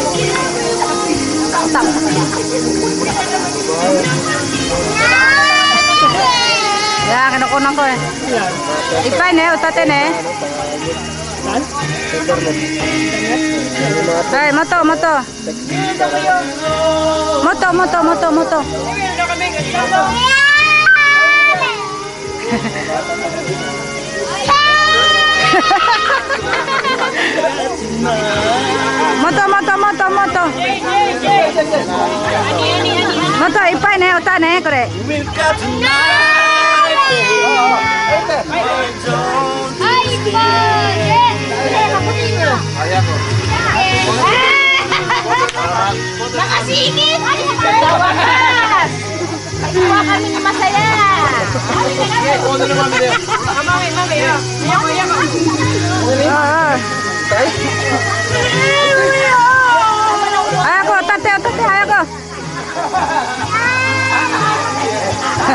Stop. Ya, kinukunan ko ya, eh. Ipan eh, utatin eh. Ay, moto, moto. Moto, moto, moto, moto. Hahaha. またまともたまたまといっぱいねおたねこれはい。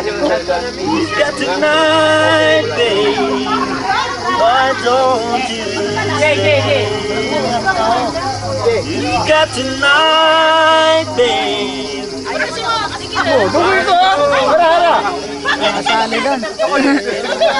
Who's got tonight, babe? Why don't you stay? Who's got tonight, babe? Oh, dugo ito! Wala, wala!